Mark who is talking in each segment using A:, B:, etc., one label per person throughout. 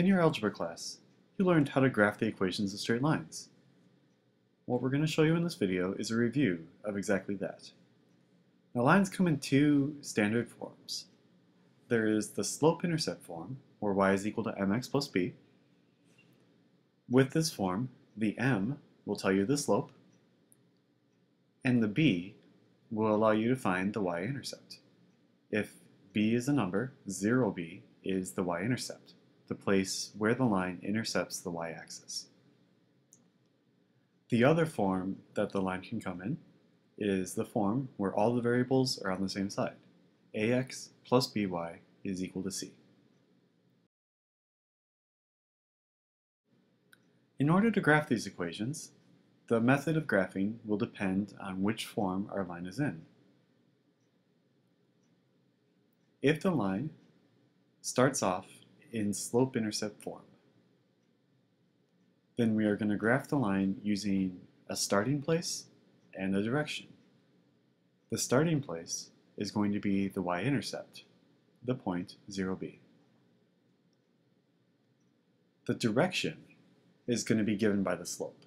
A: In your algebra class, you learned how to graph the equations of straight lines. What we're going to show you in this video is a review of exactly that. Now lines come in two standard forms. There is the slope-intercept form, where y is equal to mx plus b. With this form, the m will tell you the slope, and the b will allow you to find the y-intercept. If b is a number, 0b is the y-intercept the place where the line intercepts the y-axis. The other form that the line can come in is the form where all the variables are on the same side. ax plus by is equal to c. In order to graph these equations, the method of graphing will depend on which form our line is in. If the line starts off in slope-intercept form. Then we are going to graph the line using a starting place and a direction. The starting place is going to be the y-intercept, the point 0b. The direction is going to be given by the slope.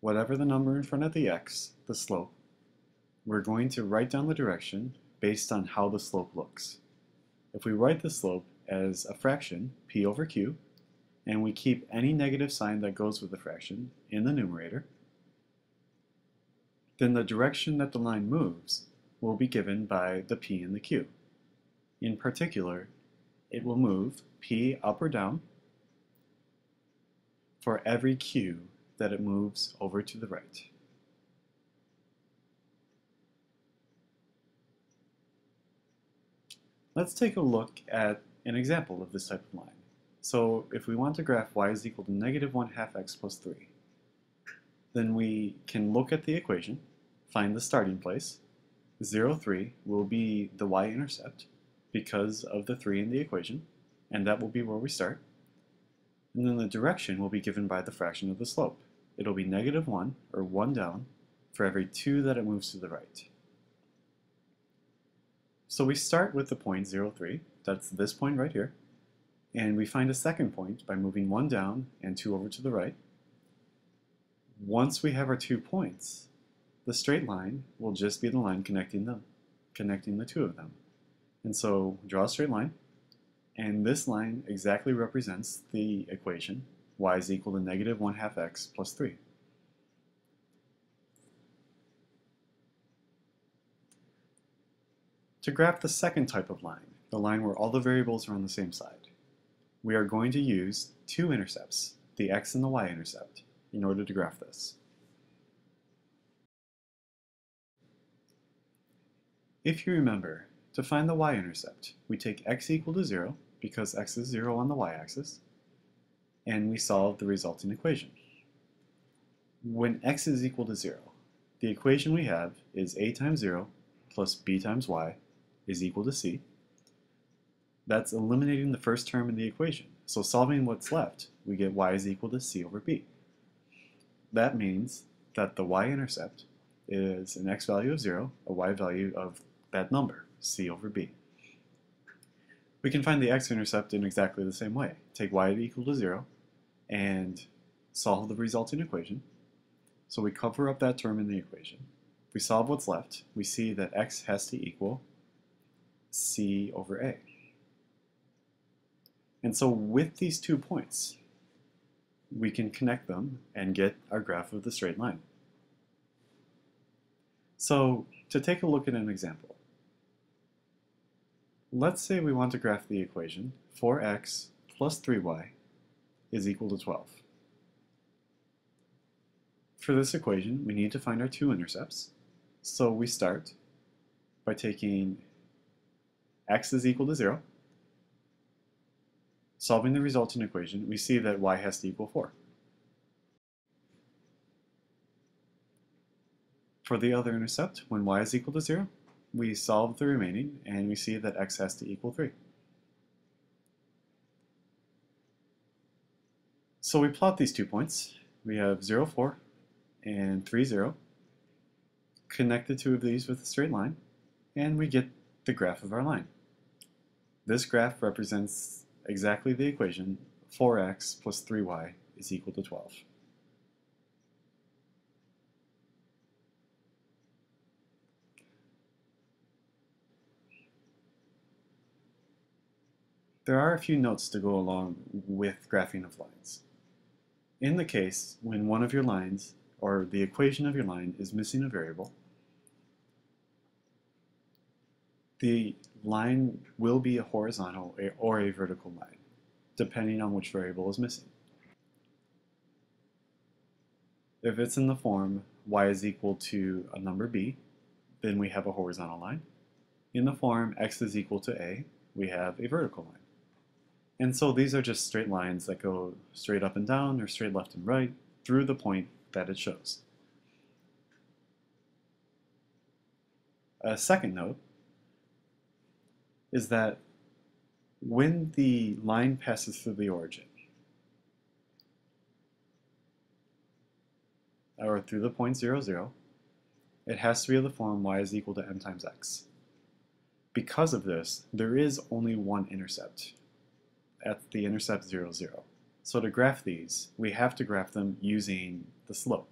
A: Whatever the number in front of the x, the slope, we're going to write down the direction based on how the slope looks. If we write the slope as a fraction, p over q, and we keep any negative sign that goes with the fraction in the numerator, then the direction that the line moves will be given by the p and the q. In particular, it will move p up or down for every q that it moves over to the right. Let's take a look at an example of this type of line. So if we want to graph y is equal to negative 1 half x plus 3, then we can look at the equation, find the starting place. 0, 3 will be the y-intercept because of the 3 in the equation, and that will be where we start. And then the direction will be given by the fraction of the slope. It'll be negative 1, or 1 down, for every 2 that it moves to the right. So we start with the point 0, 3, that's this point right here. And we find a second point by moving one down and two over to the right. Once we have our two points, the straight line will just be the line connecting them, connecting the two of them. And so draw a straight line, and this line exactly represents the equation y is equal to negative 1 half x plus 3. To graph the second type of line, the line where all the variables are on the same side. We are going to use two intercepts, the x and the y-intercept, in order to graph this. If you remember, to find the y-intercept, we take x equal to 0, because x is 0 on the y-axis, and we solve the resulting equation. When x is equal to 0, the equation we have is a times 0 plus b times y is equal to c, that's eliminating the first term in the equation. So solving what's left, we get y is equal to c over b. That means that the y-intercept is an x value of 0, a y value of that number, c over b. We can find the x-intercept in exactly the same way. Take y equal to 0 and solve the resulting equation. So we cover up that term in the equation. We solve what's left, we see that x has to equal c over a. And so with these two points, we can connect them and get our graph of the straight line. So to take a look at an example, let's say we want to graph the equation 4x plus 3y is equal to 12. For this equation, we need to find our two intercepts. So we start by taking x is equal to 0, Solving the resultant equation, we see that y has to equal 4. For the other intercept, when y is equal to 0, we solve the remaining, and we see that x has to equal 3. So we plot these two points. We have 0, 4 and 3, 0. Connect the two of these with a straight line, and we get the graph of our line. This graph represents exactly the equation 4x plus 3y is equal to 12. There are a few notes to go along with graphing of lines. In the case when one of your lines, or the equation of your line, is missing a variable, the line will be a horizontal or a vertical line, depending on which variable is missing. If it's in the form y is equal to a number b, then we have a horizontal line. In the form x is equal to a, we have a vertical line. And so these are just straight lines that go straight up and down or straight left and right through the point that it shows. A second note is that when the line passes through the origin, or through the point 0, 0, it has to be of the form y is equal to m times x. Because of this, there is only one intercept, at the intercept 0, 0. So to graph these, we have to graph them using the slope.